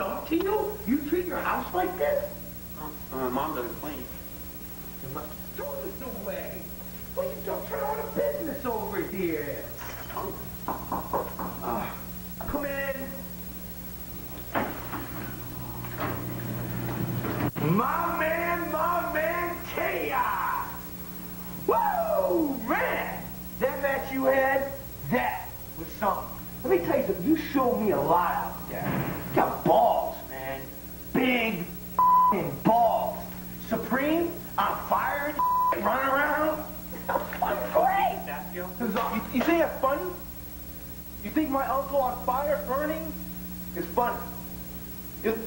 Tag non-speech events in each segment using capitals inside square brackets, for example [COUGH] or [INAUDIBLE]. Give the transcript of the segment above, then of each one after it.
is it a dump to you? You treat your house like this? My mom doesn't clean. There's no way. Well, you don't turn on a business over here. Ah, come in. My man, my man, Kaos. Whoa, man. That match you had, that was something. Let me tell you something. You showed me a lot You think my uncle on fire burning is funny? You,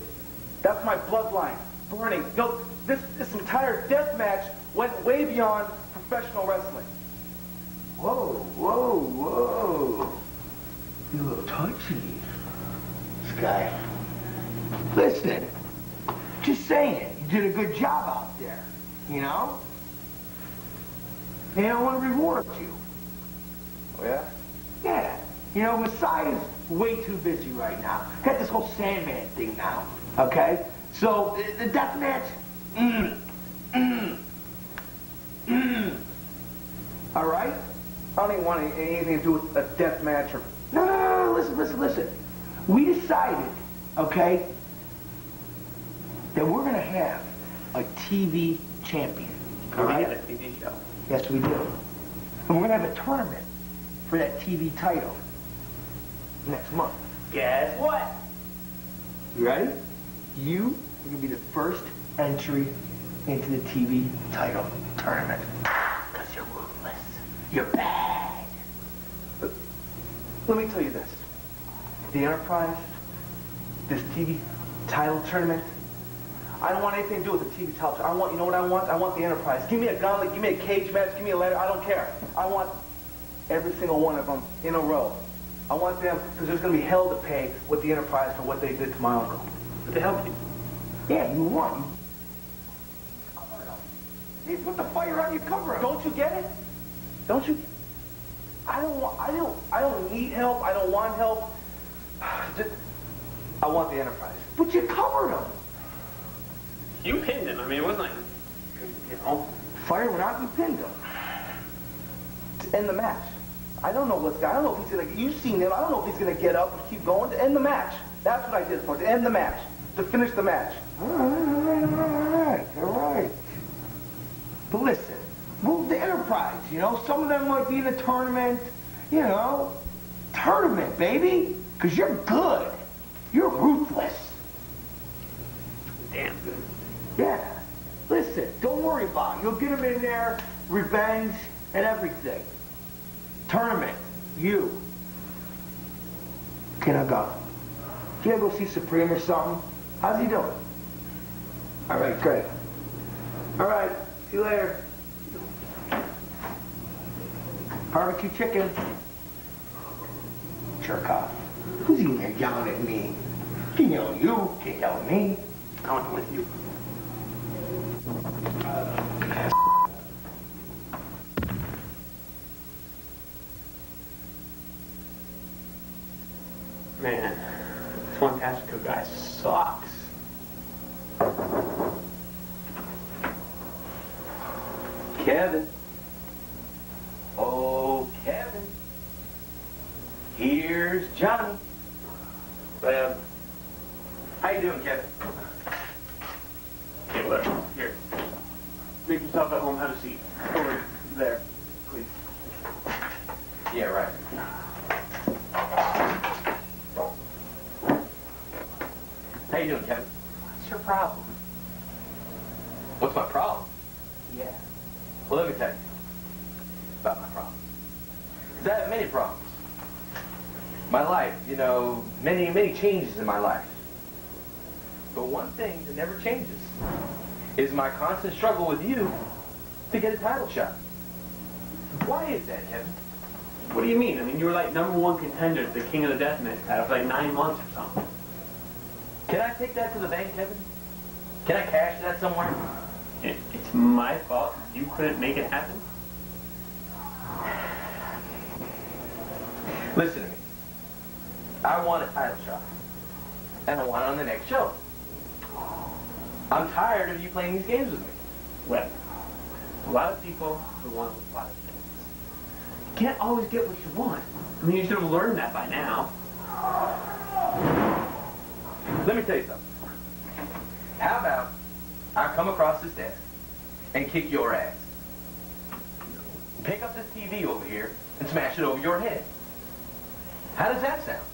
that's my bloodline, burning. Know, this, this entire death match went way beyond professional wrestling. Whoa, whoa, whoa. You little touchy. Guy. Listen, just saying, you did a good job out there, you know? And I want to reward you. Oh, yeah? Yeah. You know, Messiah's way too busy right now. Got this whole Sandman thing now, okay? So, the, the death match, mm, mm, mm. All right? I don't even want anything to do with a death match or... No, no, no, listen, listen, listen. We decided, okay, that we're gonna have a TV champion. All We right? had a TV show. Yes, we do. And we're gonna have a tournament for that TV title next month. Guess what? You ready? You are gonna be the first entry into the TV title tournament. Cause you're ruthless. You're bad. But Let me tell you this. The Enterprise, this TV title tournament, I don't want anything to do with the TV title. I want, you know what I want? I want the Enterprise. Give me a gauntlet, give me a cage match, give me a ladder. I don't care. I want every single one of them in a row. I want them, because there's going to be hell to pay with the Enterprise for what they did to my uncle. But they helped you. Yeah, you won. You put the fire on, you cover 'em. Don't you get it? Don't you? I don't want. I don't. I don't need help. I don't want help. [SIGHS] Just, I want the Enterprise. But you covered them. You pinned him. I mean, it wasn't like, you know. Fire went out, you pinned them. to end the match. I don't know what's. going. I don't know if he's gonna. You've seen him. I don't know if he's gonna get up and keep going to end the match. That's what I did for to end the match, to finish the match. All right, all right, all right. But listen, move the Enterprise, you know? Some of them might be in a tournament, you know? Tournament, baby! Because you're good. You're ruthless. Damn good. Yeah. Listen, don't worry about it. You'll get them in there, revenge, and everything. Tournament, you. Can I go? Can I go see Supreme or something? How's he doing? All right, great. All right, see you later. Barbecue chicken. Jerk off. Who's even yelling at me? Can't yell at you, can't yell at me. I went with you. Man, this one Patrick guy sucks. Kevin. Oh, Kevin. Here's Johnny. But, How you doing, Kevin? okay, whatever. Here. Make yourself at home. Have a seat. Over there, please. Yeah, right. How you doing, Kevin? What's your problem? What's my problem? Yeah. Well, let me tell you about my problem. 'Cause I have many problems. My life, you know, many, many changes in my life. But one thing that never changes is my constant struggle with you to get a title shot. Why is that, Kevin? What do you mean? I mean, you were like number one contender to the King of the Deathmatch title for like nine months or something. Can I take that to the bank, Kevin? Can I cash that somewhere? It, it's my fault you couldn't make it happen. [SIGHS] Listen to me. I want a title shot. And I want it on the next show. I'm tired of you playing these games with me. Well, a lot of people who want a lot of things can't always get what you want. I mean, you should have learned that by now. Let me tell you something. How about I come across this desk and kick your ass? Pick up this TV over here and smash it over your head. How does that sound?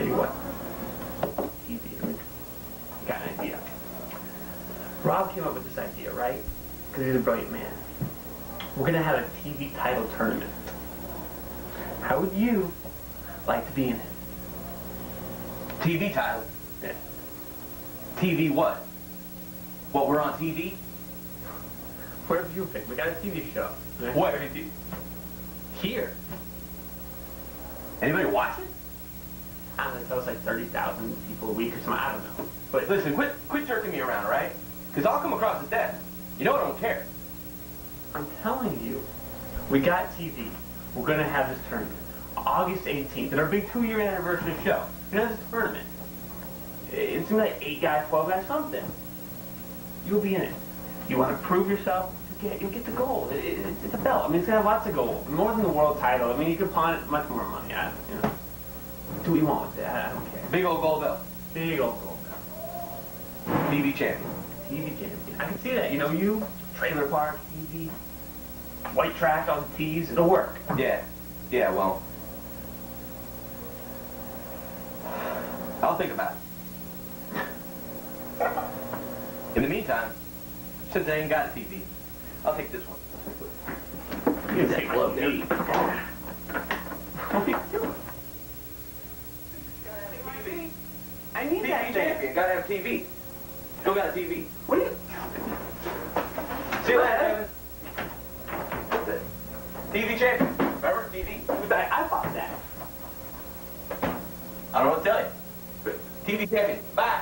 Tell you what. TV. Got an idea. Rob came up with this idea, right? Because he's a brilliant man. We're going to have a TV title tournament. How would you like to be in it? TV title. Yeah. TV what? What, we're on TV? Whatever you pick. We got a TV show. What? Here. Anybody watching? I don't know, that was like 30,000 people a week or something. I don't know. But Listen, quit, quit jerking me around, all right? Because I'll come across as desk. You know I don't care. I'm telling you, we got TV. We're going to have this tournament. August 18th, and our big two-year anniversary show. You know, this tournament. It's gonna be like 8 guys, 12 guys, something. You'll be in it. You want to prove yourself, you get, you'll get the gold. It, it, it's a belt. I mean, it's going to have lots of gold. More than the world title. I mean, you can pawn it much more money. I, you know, do what you want with it. I, don't care. Big old gold belt. Big old gold belt. TV champion. TV champion. I can see that. You know, you, trailer park, TV, white track, on the T's. It'll work. Yeah. Yeah, well. I'll think about it. In the meantime, since I ain't got a TV, I'll take this one. You can take love me. [LAUGHS] I need TV that thing. champion, gotta have TV. Still got a TV. What are you? See you later, Evan. TV champion. Remember TV? I, I bought that. I don't know what to tell you. TV champion. Bye.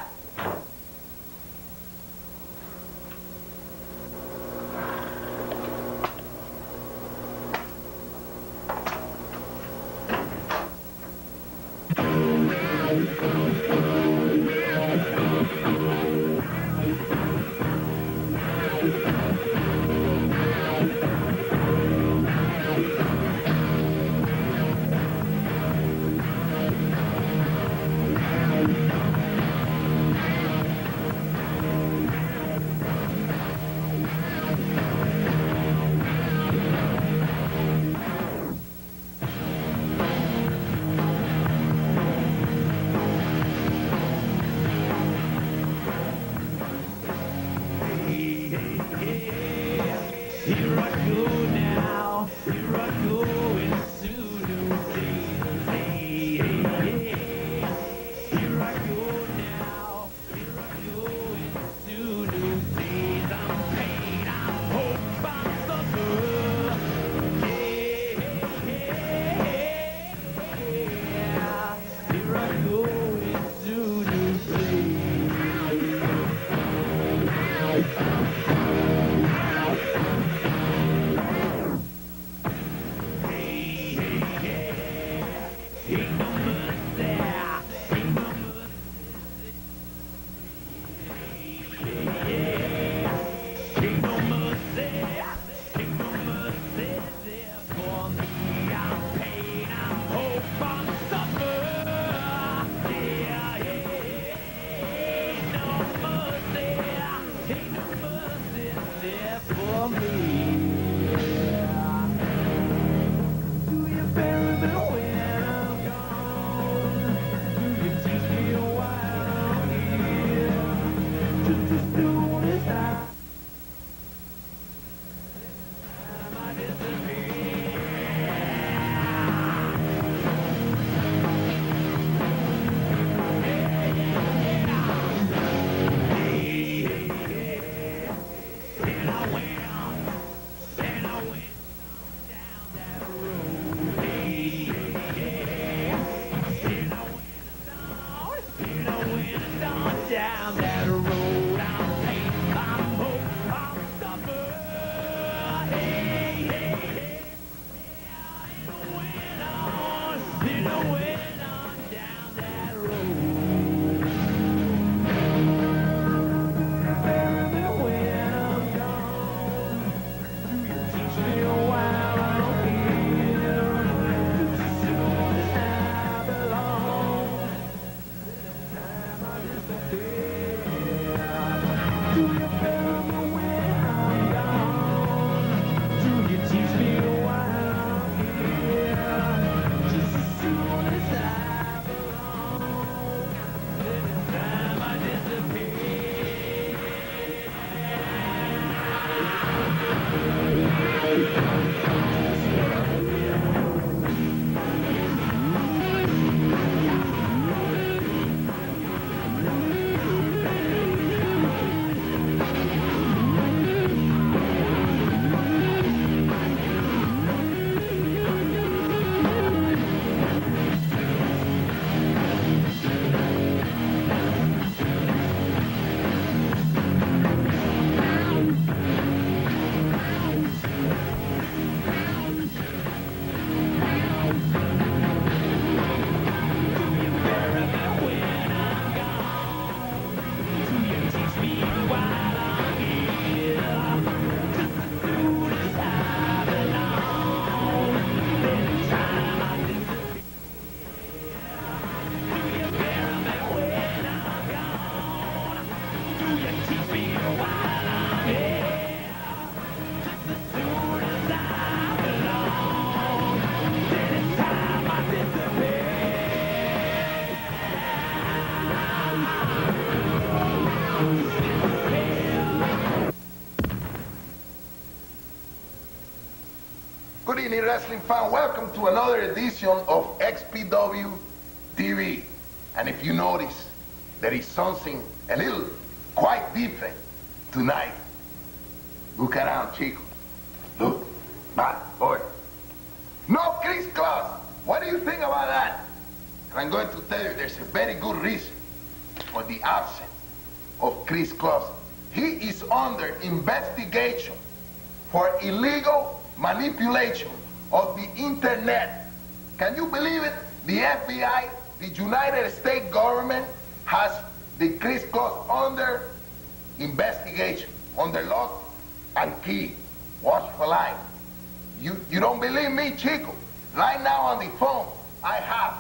Fan. Welcome to another edition of XPW TV. And if you notice, there is something a little quite different tonight. Look around, Chico. Look, bad boy. No Kris Kloss. What do you think about that? And I'm going to tell you there's a very good reason for the absence of Kris Kloss. He is under investigation for illegal manipulation of the Can you believe it? The FBI, the United States government, has the Kris Kloss under investigation, under lock and key. Watch for life. You, you don't believe me, Chico? Right now on the phone, I have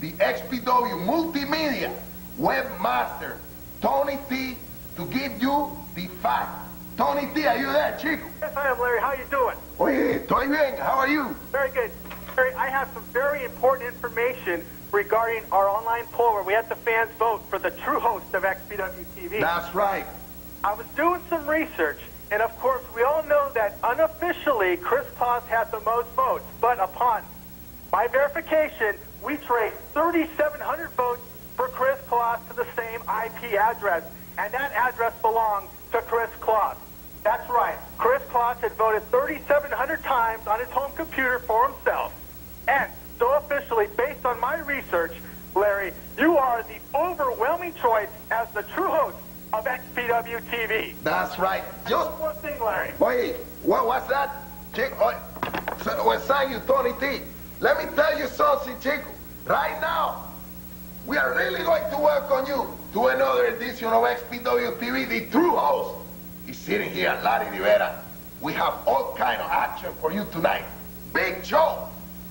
the XPW Multimedia webmaster, Tony T, to give you the fact. Tony T, are you there, Chico? Yes, I am, Larry. How you doing? Oye, estoy bien. How are you? Very good. Larry, I have some very important information regarding our online poll where we had the fans vote for the true host of XPW TV. That's right. I was doing some research, and of course, we all know that unofficially Kris Kloss had the most votes. But upon my verification, we traced 3,700 votes for Kris Kloss to the same IP address, and that address belonged to Kris Kloss. That's right. Kris Kloss had voted 3,700 times on his home computer for himself. And so officially, based on my research, Larry, you are the overwhelming choice as the true host of XPW TV. That's right. Just One thing, Larry. Wait, what was that? Chico, oh, well, you, Tony T. Let me tell you something, Chico. Right now, we are really going to work on you to another edition of XPW TV. The true host is sitting here, Larry Rivera. We have all kind of action for you tonight. Big show.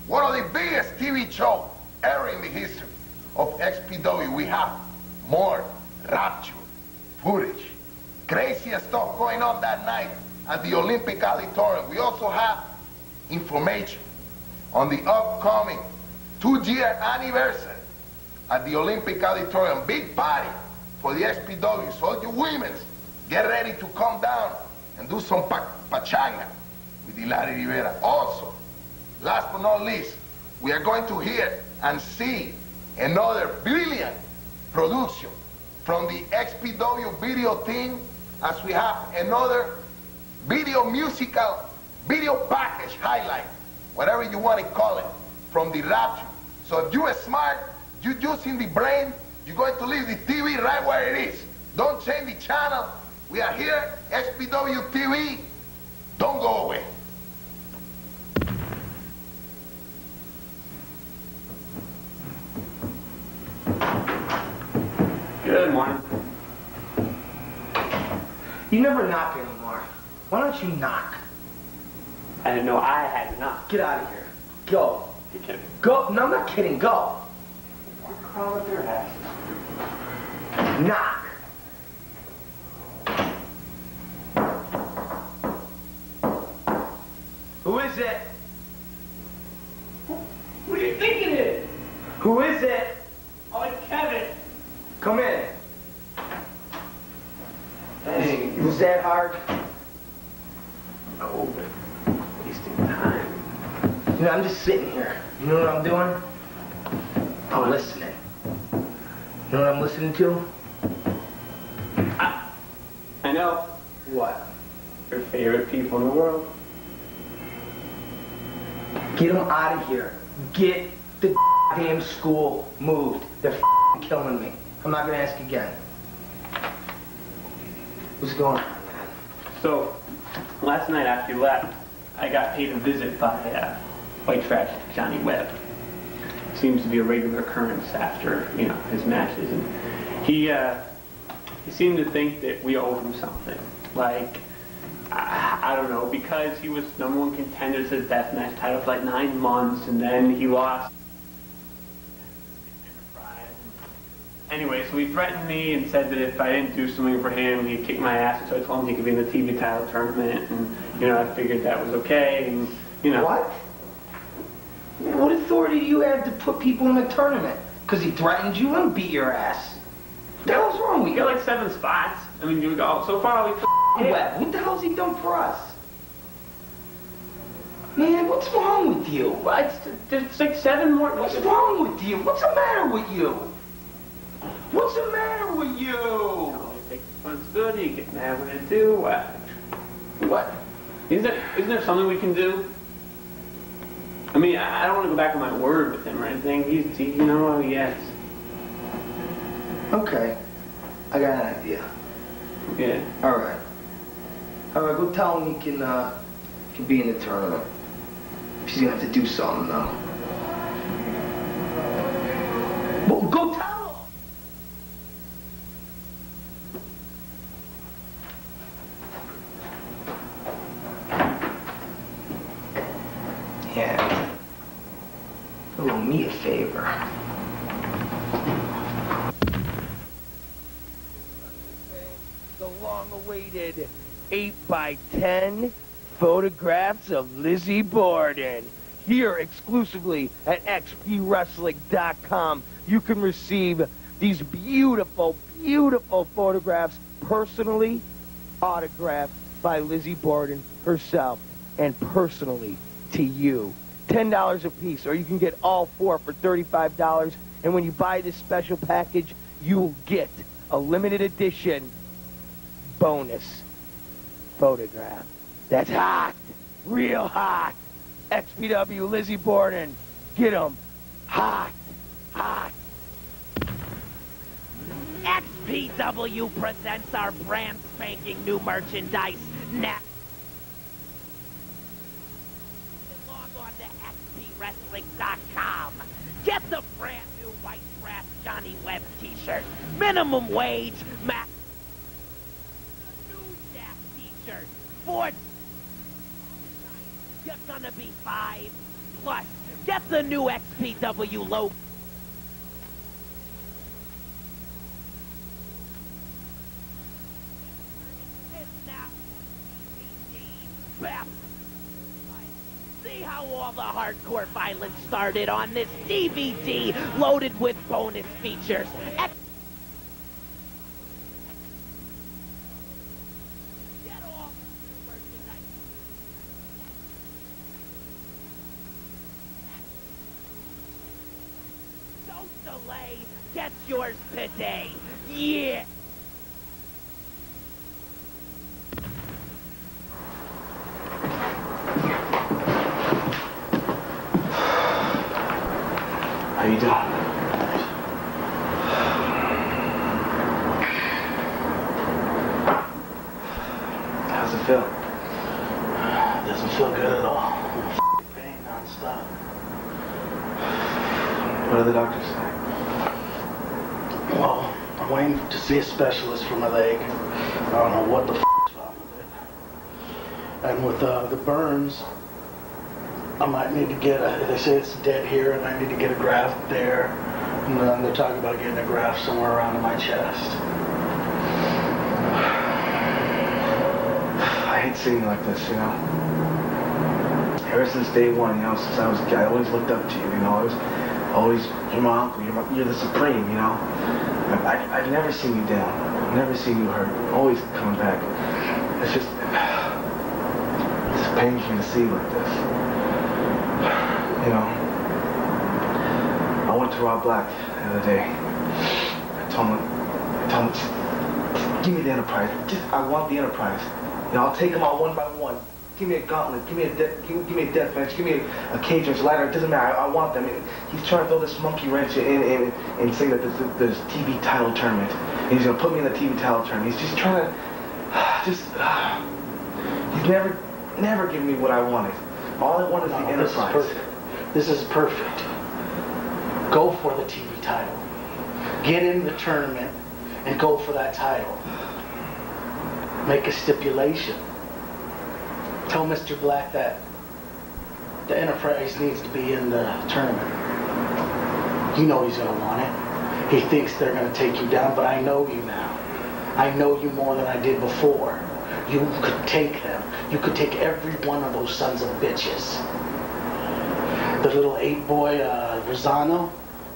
One of the biggest TV shows ever in the history of XPW. We have more rapture, footage, crazy stuff going on that night at the Olympic Auditorium. We also have information on the upcoming two-year anniversary at the Olympic Auditorium. Big party for the SPW. So you women, get ready to come down and do some pa pachanga with the Larry Rivera. Also, last but not least, we are going to hear and see another brilliant production from the XPW video team as we have another video musical, video package highlight, whatever you want to call it, from the Rapture. So if you are smart, you're using the brain, you're going to leave the TV right where it is. Don't change the channel. We are here, XPW TV. Don't go away. Good morning. You never knock anymore. Why don't you knock? I didn't know I had to knock. Get out of here. Go. You kidding? Go. No, I'm not kidding. Go. Crawl up your ass. Knock. Who is it? Who are you thinking it is? Who is it? Oh, it's Kevin. Come in. Hey. Was that hard? Oh, wasting time. You know, I'm just sitting here. You know what I'm doing? I'm listening. You know what I'm listening to? I know. What? Your favorite people in the world. Get them out of here. Get the damn school moved. They're killing me. I'm not gonna ask again. What's going on. So, last night after you left, I got paid a visit by uh, White Trash Johnny Webb. Seems to be a regular occurrence after, you know, his matches. And he, uh, he seemed to think that we owed him something. Like, I, I don't know, because he was number one contender to the deathmatch title for like nine months, and then he lost. Anyway, so he threatened me and said that if I didn't do something for him, he'd kick my ass. So I told him he could be in the TV title tournament, and you know I figured that was okay, and you know. What? What authority do you have to put people in a tournament? Because he threatened you and beat your ass. What the hell's wrong with We you? got like seven spots. I mean, you go so far we. f- Webb, what the hell's he done for us? Man, what's wrong with you? It's, there's like seven more. What's wrong with you? What's the matter with you? What's the matter with you? Oh, Take responsibility. You get mad when I do. What? What? Isn't there, isn't there something we can do? I mean, I I don't want to go back on my word with him or anything. He's, he, you know, yes. Okay, I got an idea. Yeah. All right. All right, go tell him he can, uh, can be in the tournament. He's gonna have to do something though. Well, go tell him. Yeah. Do me a favor. the long-awaited 8x10 photographs of Lizzie Borden. Here exclusively at xpwrestling.com, you can receive these beautiful, beautiful photographs personally autographed by Lizzie Borden herself and personally to you. $10 a piece, or you can get all four for $35. And when you buy this special package, you will get a limited edition bonus photograph. That's hot. Real hot. XPW Lizzie Borden. Get 'em. Hot. Hot. XPW presents our brand spanking new merchandise now. Log on to XPWrestling.com. Get the brand new white trash Johnny Webb t-shirt. Minimum wage, max. The new Jack t-shirt. For you're gonna be five. Plus, get the new XPW logo. See how all the hardcore violence started on this DVD loaded with bonus features. X- Get all the merchandise. Don't delay. Get yours today. Yeah. How you doing? How's it feel? Doesn't feel good at all. Pain nonstop. What did the doctor say? Well, I'm waiting to see a specialist for my leg. I don't know what the f- is wrong with it. And with uh, the burns, I might need to get a, they say it's dead here and I need to get a graft there. And then they're talking about getting a graft somewhere around my chest. [SIGHS] I hate seeing you like this, you know. Ever since day one, you know, since I was a kid, I always looked up to you, you know. I was always, you're my uncle, you're, my, you're the supreme, you know. I, I, I've never seen you down. Never seen you hurt. Always coming back. It's just, it just pains me to see you like this. You know, I went to Rob Black the other day. I told him, I told him, just give me the Enterprise. Just, I want the Enterprise. Know, I'll take them all one by one. Give me a gauntlet. Give me a de- give, give me a death match. Give me a, a cage match ladder. It doesn't matter. I, I want them. He's trying to throw this monkey wrench in and and say that this this TV title tournament. And he's gonna put me in the TV title tournament. He's just trying to [SIGHS] just. [SIGHS] he's never never given me what I wanted. All I want is the No, this is Enterprise. This is perfect. Go for the TV title. Get in the tournament and go for that title. Make a stipulation. Tell Mr. Black that the Enterprise needs to be in the tournament. You know he's gonna want it. He thinks they're gonna take you down, but I know you now. I know you more than I did before. You could take them. You could take every one of those sons of bitches. The little eight boy, uh, Rizzono,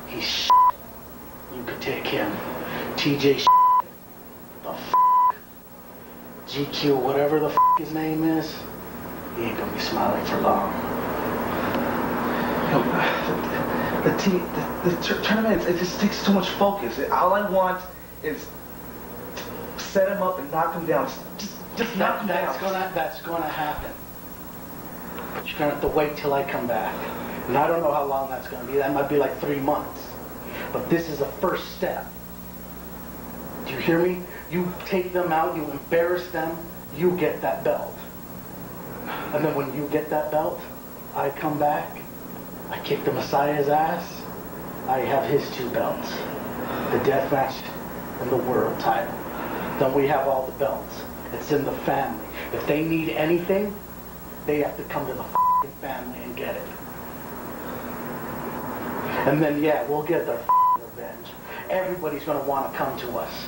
he's shit. You could take him. TJ shit. The f. GQ, whatever the f his name is, he ain't gonna be smiling for long. You know, the, the team, the, the tournament, it just takes so much focus. All I want is to set him up and knock him down. Just, just knock That, him that's down. gonna that's gonna happen. But you're gonna have to wait till I come back. And I don't know how long that's gonna be. That might be like three months. But this is a first step. Do you hear me? You take them out, you embarrass them, you get that belt. And then when you get that belt, I come back, I kick the Messiah's ass, I have his two belts. The death match and the world title. Then we have all the belts. It's in the family. If they need anything, they have to come to the family and get it. And then, yeah, we'll get their revenge. Everybody's gonna wanna come to us.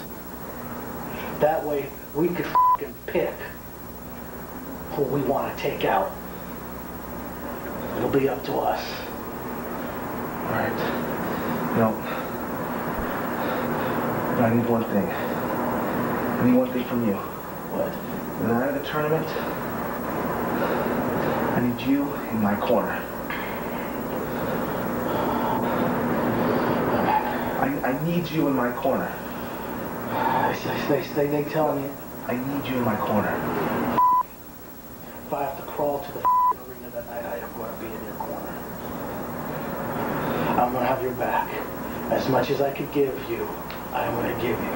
That way, we could pick who we wanna take out. It'll be up to us. All right. You know, but I need one thing. I need one thing from you. What? When I'm at the tournament, I need you in my corner. I, I need you in my corner. They, they, they tell me I need you in my corner. If I have to crawl to the arena that night, I am going to be in your corner. I'm going to have your back. As much as I could give you, I am going to give you.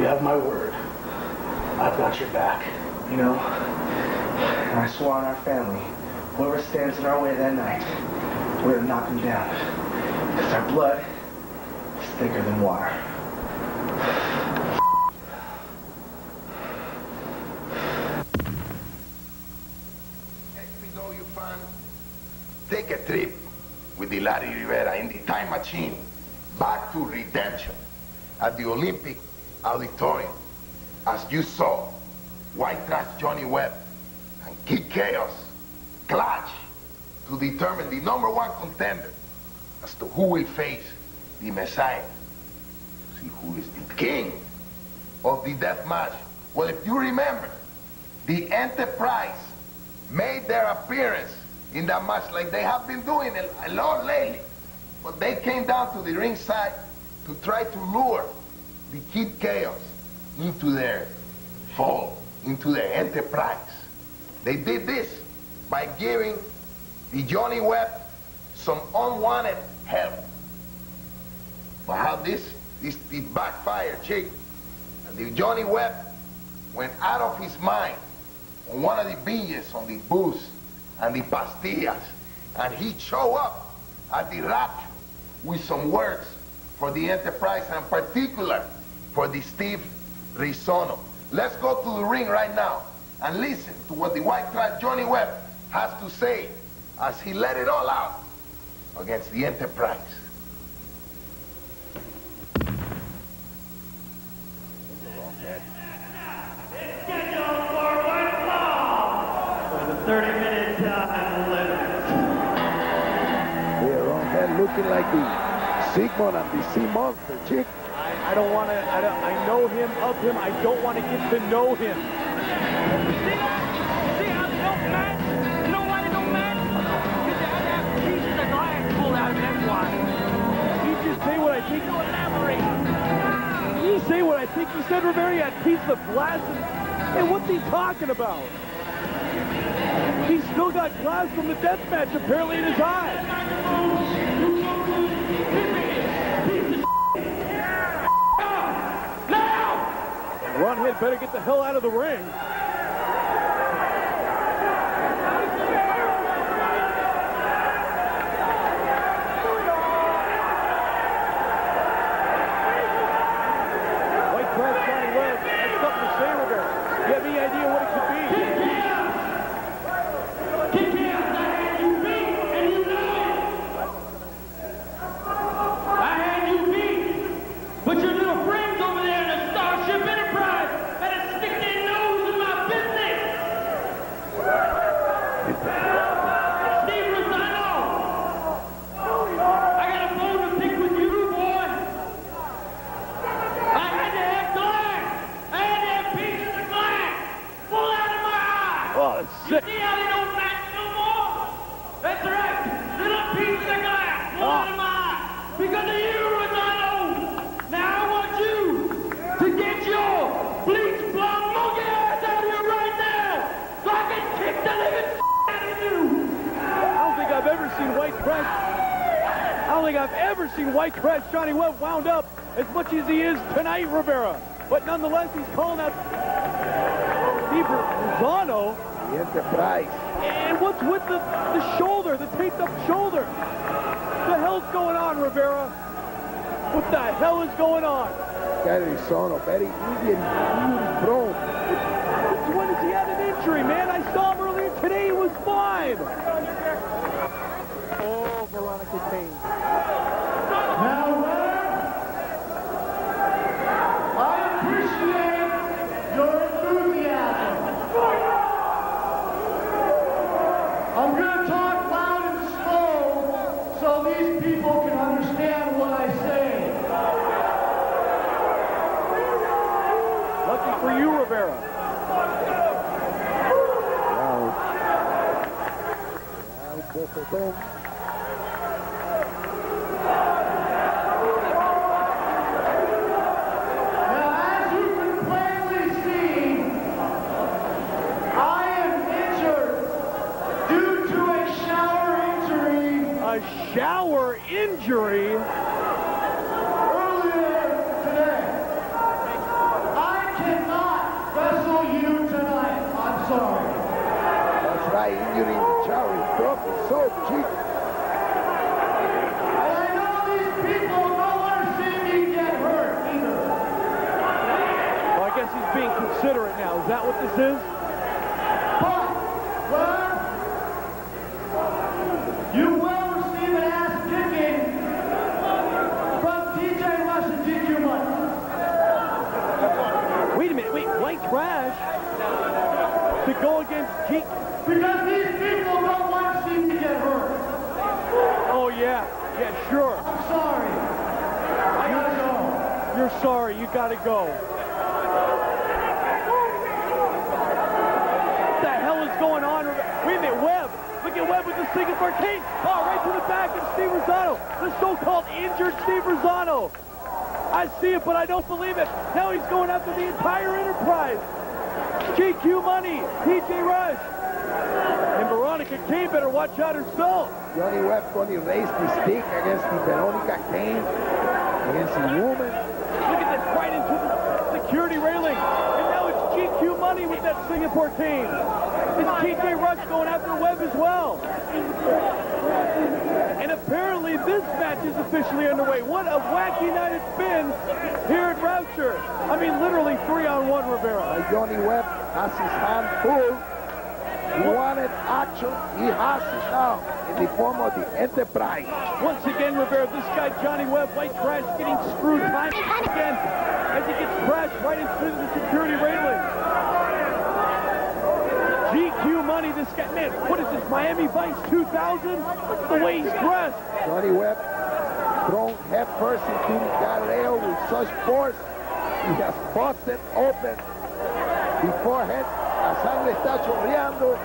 You have my word. I've got your back. You know, I swore on our family, whoever stands in our way that night, we're gonna knock him down. Because our blood is thicker than water. Let me know you fan. Take a trip with the Larry Rivera in the time machine back to redemption at the Olympic Auditorium as you saw White Trash Johnny Webb and Kid Kaos clash to determine the number one contender as to who will face the Messiah. See who is the king of the death match. Well, if you remember, the Enterprise made their appearance in that match like they have been doing a, a lot lately. But they came down to the ringside to try to lure the Kid Kaos into their fall, into their enterprise. They did this by giving the Johnny Webb some unwanted help. But how this, this, this backfired, chick. And the Johnny Webb went out of his mind on one of the binges on the booze and the pastillas. And he showed up at the rapture with some words for the Enterprise and particular for the Steve Rizzono. Let's go to the ring right now and listen to what the white trash Johnny Webb has to say as he let it all out against the Enterprise. Sigmund and the Sea Monster, chick. I, I don't want to, I, I know him, of him, I don't want to get to know him. You. You say what I think. So elaborate. You say what I think. You said Rivera had pieces of glass and, and what's he talking about? He's still got glass from the death match apparently in his eye. Ron Head better get the hell out of the ring. White Trash Johnny Webb, that's something to say, Rivera. You have any idea what it could be? Kick Kaos, I had you beat, and you know it. I had you beat, but your little friends over there in the Starship Enterprise had to stick their nose in my trash. I don't think I've ever seen white trash Johnny Webb wound up as much as he is tonight, Rivera. But nonetheless, he's calling out Steve Rizzono. The Enterprise. And what's with the, the shoulder, the taped up shoulder? What The hell's going on, Rivera? What the hell is going on? That Arizona, very Indian, prone. Since when has he had an injury, man? I saw him earlier today. He was fine. Oh, Veronica Caine. Now, I appreciate your enthusiasm. I'm going to talk loud and slow so these people can understand what I say. Lucky for you, Rivera. Now, both of them. Now, as you can plainly see, I am injured due to a shower injury A shower injury? earlier today. I cannot wrestle you tonight. I'm sorry. That's right, injury in the shower. He dropped his soap, cheek. And I know these people don't want to see me get hurt either. Well, I guess he's being considerate now. Is that what this is? At Webb with the Singapore King. Oh, right to the back of Steve Rizzono. The so-called injured Steve Rizzono. I see it, but I don't believe it. Now he's going after the entire enterprise. GQ Money, TJ Rush. And Veronica Caine better watch out herself. Johnny Webb going to raise the stick against the Veronica Caine, against the woman. Look at this, right into the security railing. And now it's GQ Money with that Singapore team. It's TJ Rush going after Webb as well. And apparently this match is officially underway. What a wacky night it's been here at Rapture. I mean, literally three on one, Rivera. Uh, Johnny Webb has his hand full. He wanted action. He has it now in the form of the Enterprise. Once again, Rivera, this guy, Johnny Webb, white trash, getting screwed time again as he gets crashed right into the security railing. This guy, man, what is this, Miami Vice 2000? Look at the way he's dressed. Johnny Webb thrown head first into the Galileo with such force. He has busted open the forehead. La sangre está chorreando.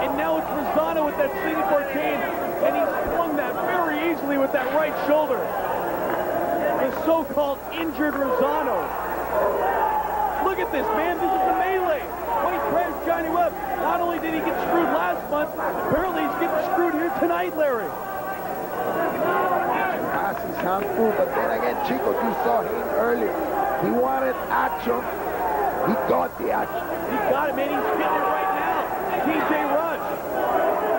And now it's Rizzono with that Singapore cane, and he swung that very easily with that right shoulder. The so-called injured Rizzono. Look at this, man. This is a melee. White trash Johnny Webb. Not only did he get screwed last month, apparently he's getting screwed here tonight, Larry. His hand full, but then again, Chico, you saw him earlier. He wanted action. He got the action. He got it, man. He's getting it right now. TJ Rush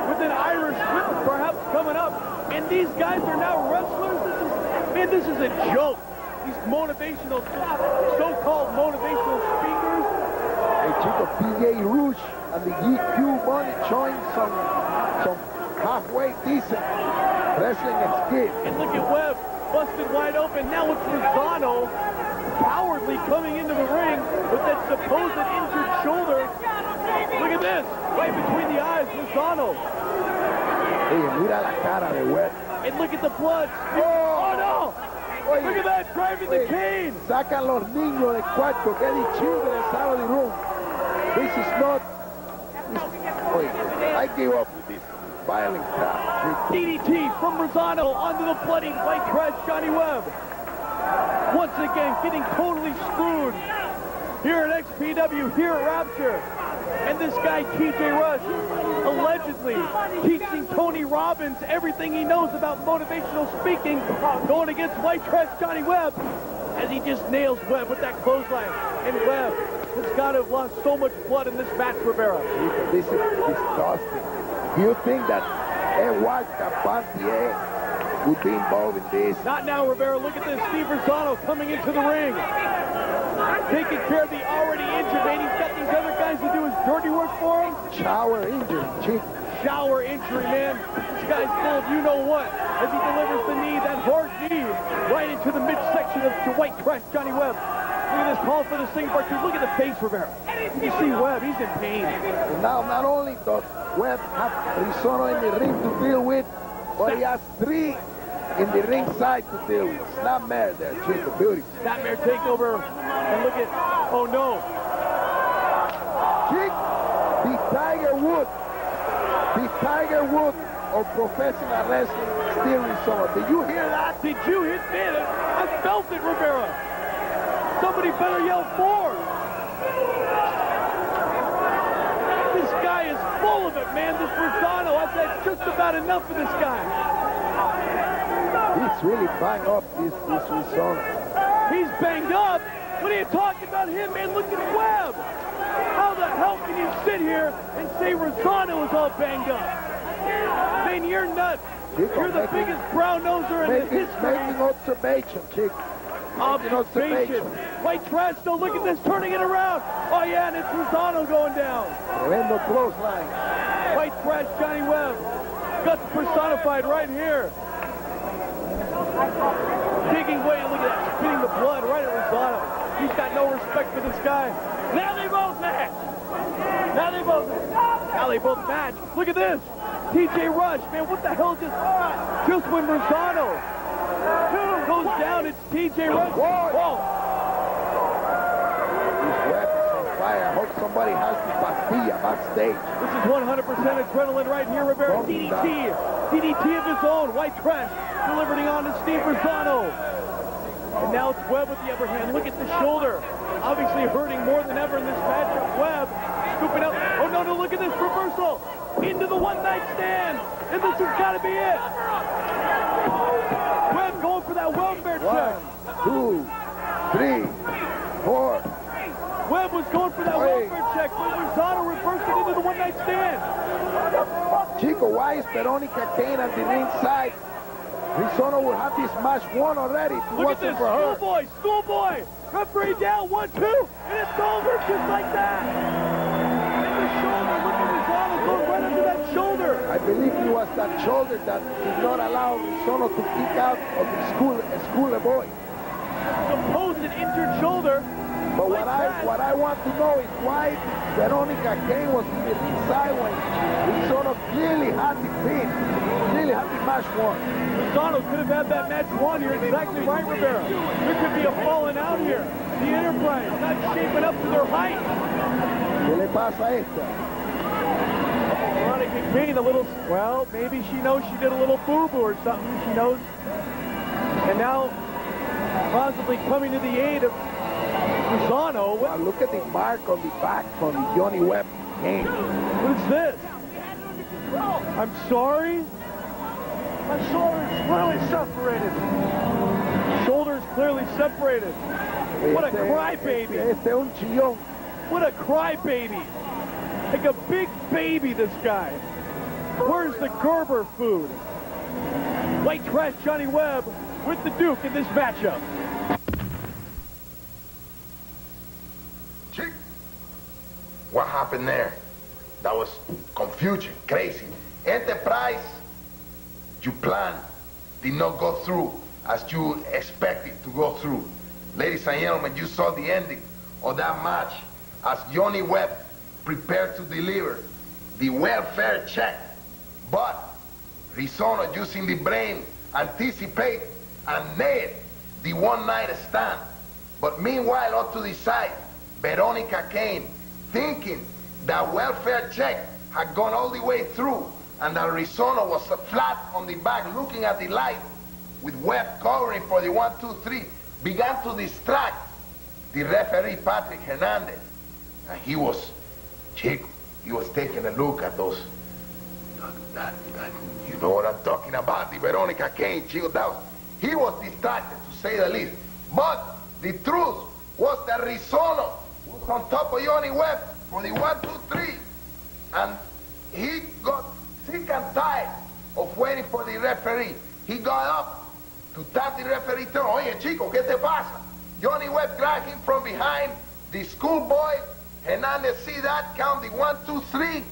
with an Irish whip perhaps coming up. And these guys are now wrestlers. This is, man, this is a joke. These motivational, so-called motivational speakers. Hey, Chico, TJ Rush and the GQ Money showing some, some halfway decent wrestling skill. And look at Webb, busted wide open. Now it's Rizzono, cowardly coming into the ring with that supposed injured shoulder. Look at this, right between the eyes, Rizzono. Oye, mira la cara de Webb. And look at the blood. Oh! oh, no! Oye, Look at that, driving the oye, cane. Sacan los niños de. Get the children out of the room. This is not... This, oye, I give up with this violent crowd. DDT from Rizzono onto the bloody white trash Johnny Webb. Once again, getting totally screwed here at XPW, here at Rapture. And this guy, TJ Rush, allegedly teaching Tony Robbins everything he knows about motivational speaking, going against white trash Johnny Webb, as he just nails Webb with that clothesline. And Webb has got to have lost so much blood in this match, Rivera. This is disgusting. Do you think that Edward Carpentier would be involved in this? Not now, Rivera. Look at this. Steve Rizzono coming into the ring. Taking care of the already injured man. He's got these other guys to do his dirty work for him. Shower injury, chick. Shower injury, man. This guy's full of you-know-what as he delivers the knee, that hard knee, right into the midsection of the white trash Johnny Webb. Look at this call for the Singapore two. Look at the face, Rivera. You see Webb, he's in pain. Now, not only does Webb have Rizzono in the ring to deal with, but he has three in the ringside to deal with. Snapmare there, chick, the beauty. Snapmare takeover, and look at, oh no. Chick, the Tiger Woods, the Tiger Woods of professional wrestling, Steve Rizzono. Did you hear that? Did you hit me? I felt it, Rivera. Somebody better yell four. This guy is full of it, man. This Rizzono, I've had just about enough of this guy. He's really banged up, this, this Rizzono. He's banged up? What are you talking about him, man? Look at Webb. How the hell can you sit here and say Rizzono is all banged up? Man, you're nuts. You're the making- biggest brown noser in the Making, history. making observation, chick. Observation. White trash, though, look at this, turning it around. Oh, yeah, and it's Rizzono going down. In Tremendo clothesline. White trash, Johnny Webb. Guts personified right here. Digging away, look at that, spitting the blood right at Rizzono. He's got no respect for this guy. Now they both match. Now they both Now they both match. Look at this. TJ Rush, man, what the hell just just when Rizzono goes down, it's TJ. Whoa. This Webb on fire. I hope somebody has the pastilla backstage. This is 100% adrenaline right here, Rivera. DDT. DDT of his own. White trash delivering on to Steve Rizzono. And now it's Webb with the upper hand. Look at the shoulder. Obviously hurting more than ever in this matchup. Webb scooping up. Oh, no, no, look at this reversal. Into the one-night stand. And this has got to be it. Webb going for that welfare check. Two, three, four. Webb was going for that welfare check, but Rizzono reversed it into the one-night stand. Chico, why is Veronica Caine at the ringside? Rizzono will have this match won already Look at this, schoolboy, schoolboy. Referee down, one, two, and it's over just like that. Believe it was that shoulder that did not allow Rizzono to kick out of the school, a school boy. Supposed injured shoulder. But what I what I want to know is why Veronica Caine was in the ringside when Rizzono clearly had the pin, clearly had the match won. Rizzono could have had that match won. You're exactly right, Rivera. There could be a falling out here. The Enterprise not shaping up to their height. ¿Qué le pasa a esta? Veronica Caine, a little, well, maybe she knows she did a little boo-boo or something. She knows. And now, possibly coming to the aid of Rizzono. Wow, look at the mark on the back from the Johnny Webb game. What is this? I'm sorry? My shoulder's clearly separated. Shoulder's clearly separated. What a crybaby. Este un chillón. What a crybaby. Like a big baby, this guy. Where's the Gerber food? White trash Johnny Webb with the Duke in this matchup. Chick, what happened there? That was confusion, crazy. Enterprise, you plan did not go through as you expected to go through. Ladies and gentlemen, you saw the ending of that match as Johnny Webb prepared to deliver the welfare check. But Rizzono using the brain, anticipate and nail the one-night stand. But meanwhile, up to the side, Veronica Caine, thinking that welfare check had gone all the way through and that Rizzono was flat on the back looking at the light with web covering for the one, two, three, began to distract the referee Patrick Hernandez. And he was Chico, he was taking a look at those. That, that, you know what I'm talking about, the Veronica Caine, Chico. That was, he was distracted, to say the least. But the truth was that Rizzono was on top of Johnny Webb for the one, two, three. And he got sick and tired of waiting for the referee. He got up to tap the referee. Turn. Oye, chico, ¿qué te pasa? Johnny Webb grabbed him from behind. The schoolboy, That? Count the one, two, three.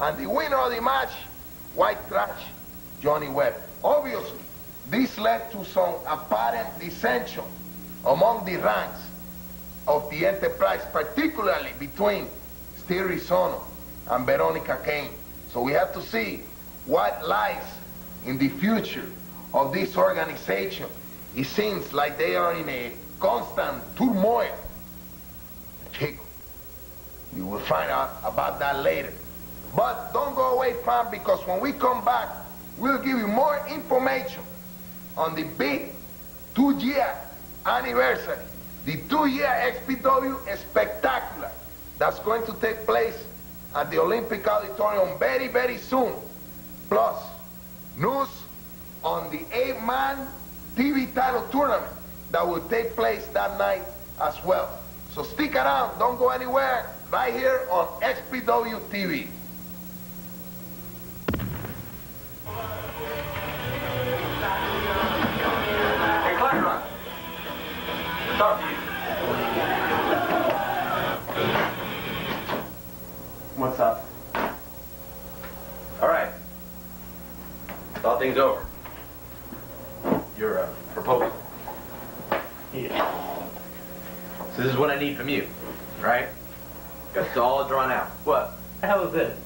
And the winner of the match, White Trash, Johnny Webb. Obviously, this led to some apparent dissension among the ranks of the enterprise, particularly between Steve Rizzono and Veronica Caine. So we have to see what lies in the future of this organization. It seems like they are in a constant turmoil. You will find out about that later. But don't go away, fam, because when we come back, we'll give you more information on the big two-year anniversary, the two-year XPW Spectacular that's going to take place at the Olympic Auditorium very, very soon. Plus, news on the eight-man TV title tournament that will take place that night as well. So stick around, don't go anywhere, right here on XPW TV. Hey, to you. What's up? All right. Thought things over. Your uh, proposal. Yeah. So this is what I need from you, right? Got it all drawn out. What? The hell is this?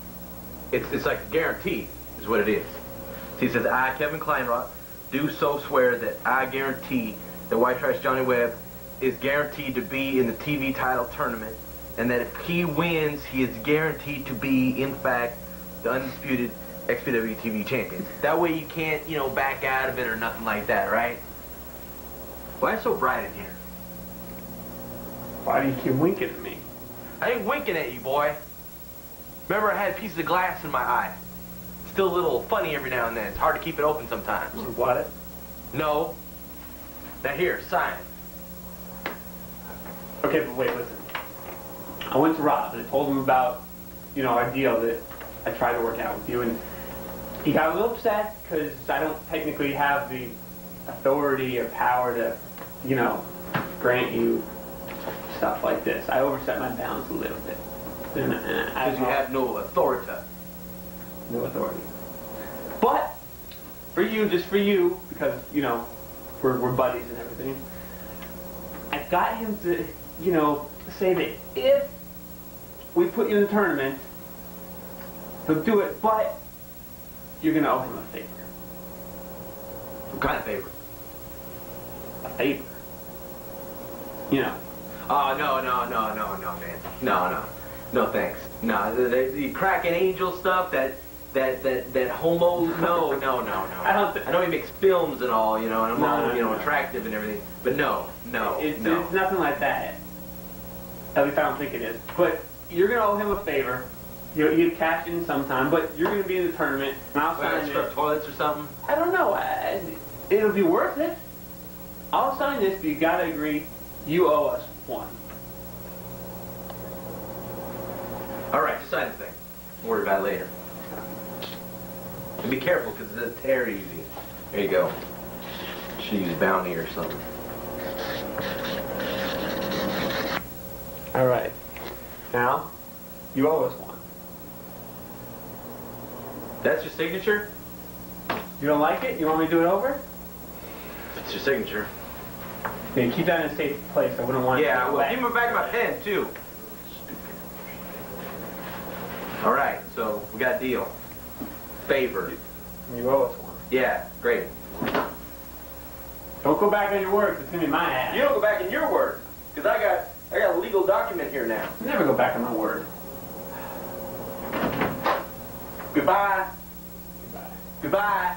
It's it's like a guarantee, is what it is. So he says, I, Kevin Kleinrock, do so swear that I guarantee that White Trash Johnny Webb is guaranteed to be in the TV title tournament, and that if he wins, he is guaranteed to be, in fact, the undisputed XPW TV champion. That way you can't, you know, back out of it or nothing like that, right? Why is it so bright in here? Why do you keep winking at me? I ain't winking at you, boy. Remember, I had pieces of glass in my eye. Still a little funny every now and then. It's hard to keep it open sometimes. What? No. Now here, sign. Okay, but wait, listen. I went to Rob and I told him about, you know, our deal that I tried to work out with you, and he got a little upset because I don't technically have the authority or power to, you know, grant you stuff like this. I overstepped my bounds a little bit. Uh, I Because you have no authority. no authority. But for you, just for you, because you know we're, we're buddies and everything, I got him to, you know, say that if we put you in the tournament, he'll do it. But you're gonna owe him a favor. What kind of favor? A favor. You know. Oh, no, no, no, no, no, man. No, no. No, thanks. No, the, the, the cracking angel stuff, that, that, that, that homo, no, no, no, no. I don't I know he makes films and all, you know, and I'm No, all, no, you know, no. attractive and everything. But no, no, It's, no. it's nothing like that. At least I don't think it is. But you're gonna owe him a favor. You'll, you cash in sometime, but you're gonna be in the tournament, and I'll sign it. toilets or something? I don't know. I, it'll be worth it. I'll sign this, but you gotta agree. You owe us one. All right, sign the thing. We'll worry about it later. And be careful, because it's tear easy. There you go. Should use bounty or something. All right. Now, you owe us one. That's your signature? You don't like it? You want me to do it over? It's your signature. Yeah, keep that in a safe place. I wouldn't want it Yeah, to well, give me back my pen, too. All right, so we got a deal. Favor. You owe us one. Yeah, great. Don't go back on your word. It's gonna be my ass. You don't go back in your word, because I got I got a legal document here now. Never go back on my word. Goodbye. Goodbye. Goodbye.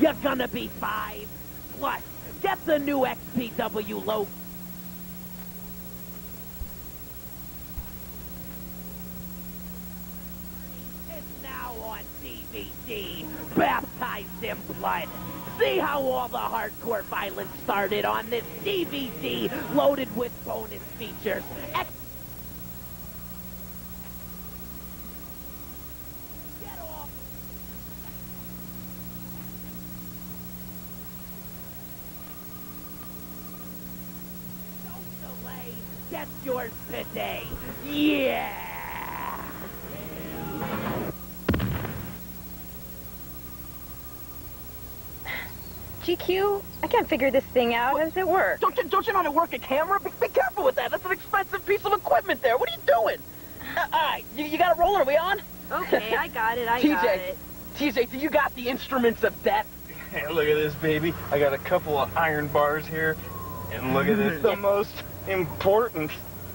you're gonna be five. Plus, get the new XPW logo. It's now on DVD, baptized in blood. See how all the hardcore violence started on this DVD, loaded with bonus features. Ex- Get off. Don't delay. Get yours today. Yeah. GQ, I can't figure this thing out. How does it work? Don't you, don't you know how to work a camera? Be, be careful with that. That's an expensive piece of equipment there. What are you doing? Uh, all right, you, you got it rolling. Are we on? Okay, I got it. I TJ, got it. TJ, do you got the instruments of death? Hey, look at this, baby. I got a couple of iron bars here. And look at this, the most important.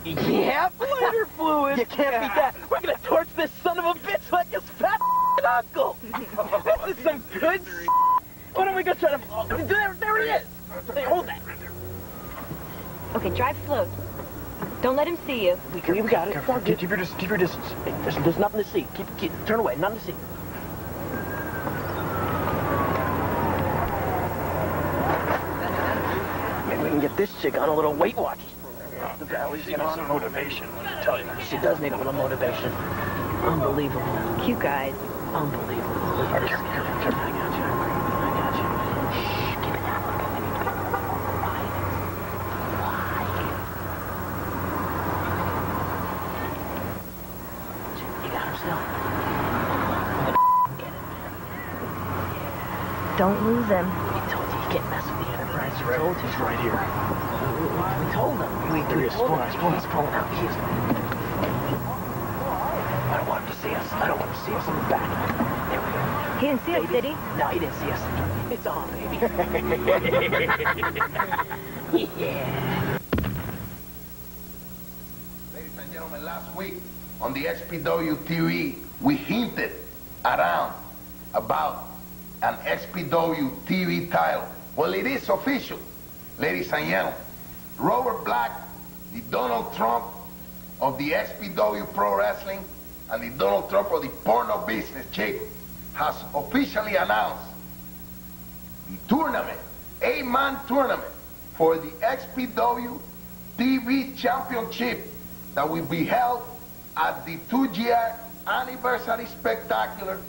Yeah, lighter fluid. You can't beat that. We're gonna torch this son of a bitch like his fat [LAUGHS] uncle. [LAUGHS] this is some good. S***. What are we gonna try to? Oh, there, there he is. Hey, hold that. Okay, drive slow. Don't let him see you. We, we got it. Keep, keep your dis- keep your distance. Hey, there's, there's nothing to see. Keep, keep turn away. Nothing to see. Maybe we can get this chick on a little Weight Watchers program. The valley's She needs some motivation, let me tell you. She does need a little motivation. Unbelievable. Cute guys. Unbelievable. Look at this. Careful, careful. I got you. I got you. Shh, keep it down. Look, I need to go. You got him still. Don't lose him. We told you you can't mess with the Enterprise. We told you. He's right here. We, we, we told him. We, There he we is. told Pull him. out, pull out, He's pulling out. He is. I don't want him to see us. I don't want him to see us in the back. There we go. He didn't see us, did he? No, he didn't see us. It's on, baby. [LAUGHS] yeah. Ladies and gentlemen, last week on the XPW TV, we hinted around about an XPW TV title. Well, it is official, ladies and gentlemen. Robert Black, the Donald Trump of the XPW Pro Wrestling, and the Donald Trump of the porno business, chick, has officially announced the tournament, eight-man tournament for the XPW TV Championship that will be held at the two-year anniversary spectacular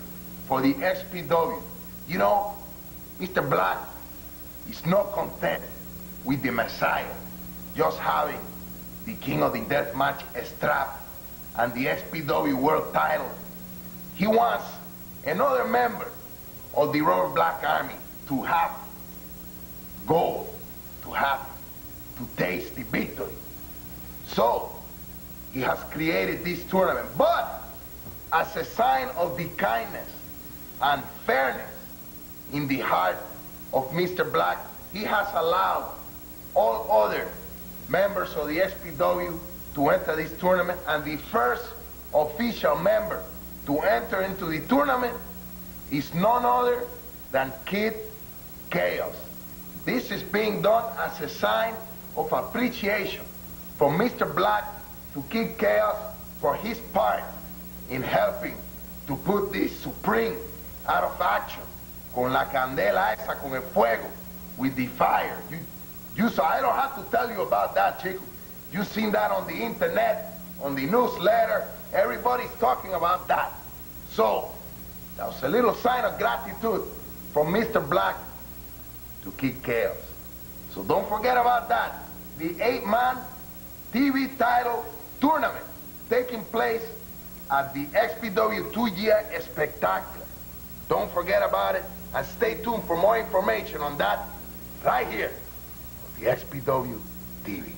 for the XPW. You know, Mr. Black is not content with the Messiah, just having the King of the Death Match strap and the XPW World title. He wants another member of the Royal Black Army to have gold, to have, to taste the victory. So, he has created this tournament. But, as a sign of the kindness and fairness in the heart of Mr. Black, he has allowed all other members of the XPW to enter this tournament, and the first official member to enter into the tournament is none other than Kid Kaos. This is being done as a sign of appreciation from Mr. Black to Kid Kaos for his part in helping to put this Supreme out of action. Con la candela esa, con el fuego, with the fire. You, you saw, I don't have to tell you about that, Chico. You've seen that on the internet, on the newsletter. Everybody's talking about that. So, that was a little sign of gratitude from Mr. Black to Kid Kaos. So don't forget about that. The eight-man TV title tournament taking place at the XPW two-year spectacular. Don't forget about it and stay tuned for more information on that right here on the XPW TV.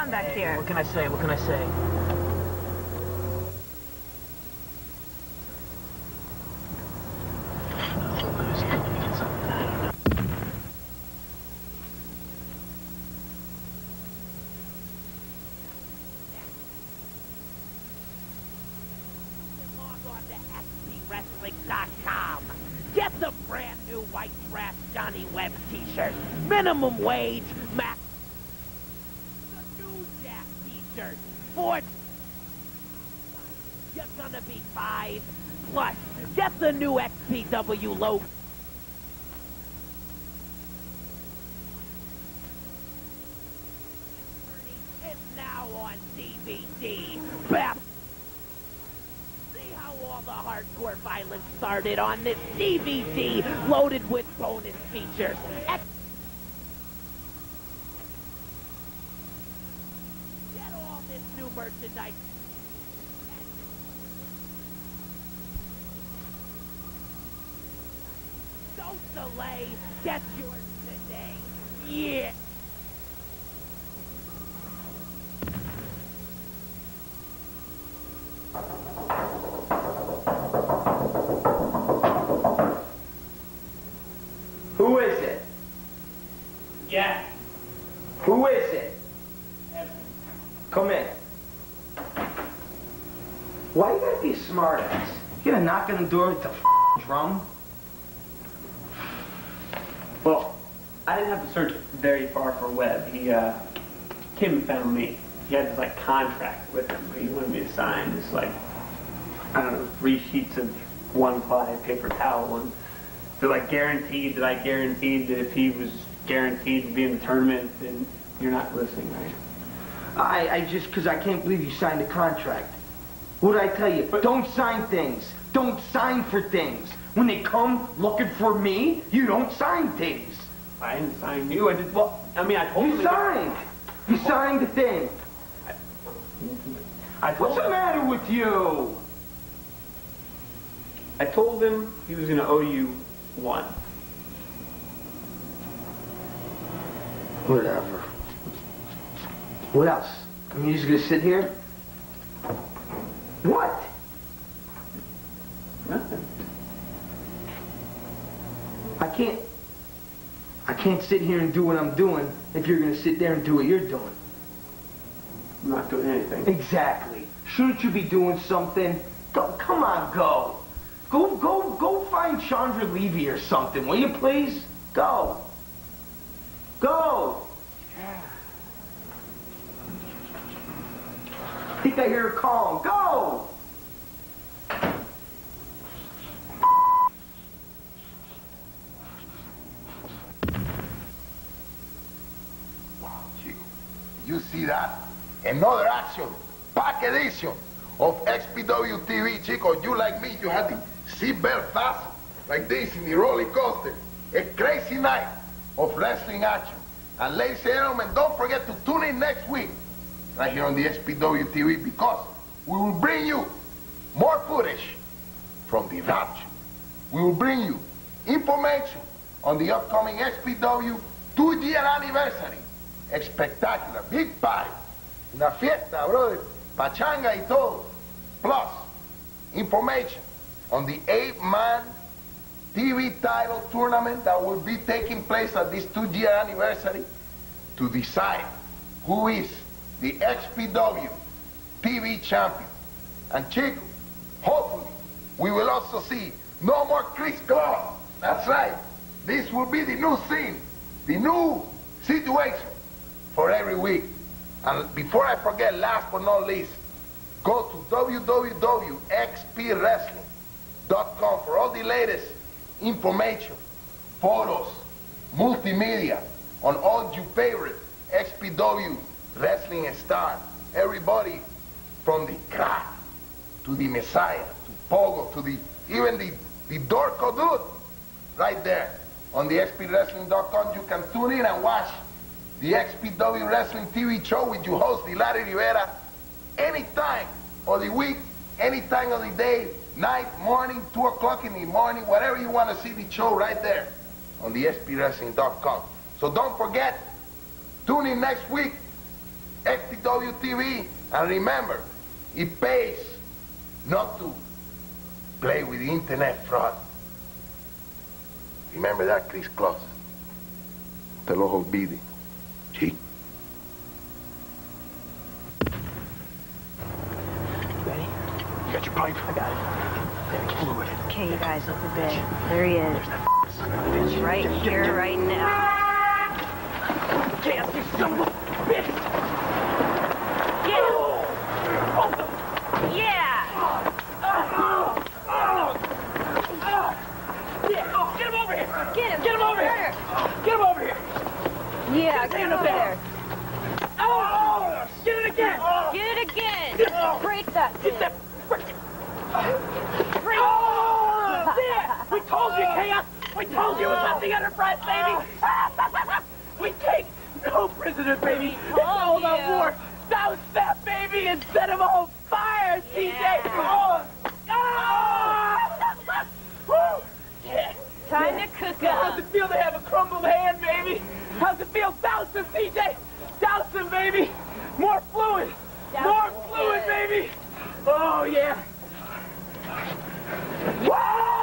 around back here. What can I say? What can I say? Log on to XPWrestling.com. Get the brand new White Trash Johnny Webb t-shirt. Minimum wage, max. The new Jack t-shirt. Four. You're gonna be five. Plus, get the new XPW logo. It's now on DVD. Bap. See how all the hardcore violence started on this DVD loaded with bonus features. Ex- Get all this new merchandise. Don't delay. Get yours today. Yeah. Who is it? Yeah. Who is it? Come in. Why you gotta be a smartass? You gonna knock on the door with the f- drum? Well, I didn't have to search very far for Webb. He uh, and found me. He had this like contract with him. He wanted me to sign this like I don't know three sheets of one ply paper towel, and they're like guaranteed that I guaranteed that if he was guaranteed to be in the tournament, then you're not listening, right? I, I just, because I can't believe you signed a contract. What did I tell you? don't sign things. Don't sign for things. When they come looking for me, you don't sign things. I didn't sign you. I did Well, I mean, I told you. You signed. You signed the thing. I, I What's the matter with you? I told him he was going to owe you one. Whatever. What else? I mean, you're just going to sit here? What? Nothing. I can't. I can't sit here and do what I'm doing if you're gonna sit there and do what you're doing. I'm not doing anything. Exactly. Shouldn't you be doing something? Go, come on, go. Go, go, go find Chandra Levy or something, will you please? Go. Go. think I hear a call. Go. You see that? Another action, pack edition of XPW TV, Chico. You like me, you had the seatbelt fast like this in the roller coaster. A crazy night of wrestling action. And ladies and gentlemen, don't forget to tune in next week right here on the XPW TV because we will bring you more footage from the ranch. We will bring you information on the upcoming XPW two-year anniversary. A spectacular, big party. Una fiesta, brother. Pachanga y todo. Plus, information on the eight-man TV title tournament that will be taking place at this two-year anniversary to decide who is the XPW TV champion. And Chico, hopefully, we will also see no more Kris Kloss. That's right. This will be the new scene, the new situation for every week. And before I forget, last but not least, go to www.xpwrestling.com for all the latest information, photos, multimedia on all your favorite XPW wrestling stars. Everybody from the crack to the Messiah to Pogo to the even the, the Dorco dude right there on the XPWrestling.com. You can tune in and watch the XPW Wrestling TV show with your host, Hilario Rivera, anytime of the week, any time of the day, night, morning, 2 o'clock in the morning, whatever you want to see the show right there on the XPWrestling.com. So don't forget, tune in next week, XPW TV, and remember, it pays not to play with the internet fraud. Remember that, Kris Kloss. Te lo olvide. Sí. Ready? You got your pipe? I got it. Fluid. Okay, you guys, look at bed. There he is. He's right here, right now. Yes, you son of a bitch! Get him! Yeah! Yeah, get him over here! Get him! Get him over here! Get him over here! Yeah, Get get him him over there. Oh! Get it again! Get it again! Break that Get that Break Oh! Yeah! We told you, Kaos! We told you it was the Enterprise, baby! [LAUGHS] we take no prisoners, baby! It's all about you. war! Douse that baby and set him on fire, TJ! Oh! Ah! [LAUGHS] Woo! Yeah! Time Yeah. to cook Yeah, How's up. it feel to have a crumbled hand, baby? How's it feel? Bouncing, TJ! Bouncing, baby! More fluid! More fluid, baby! Oh, yeah! Whoa!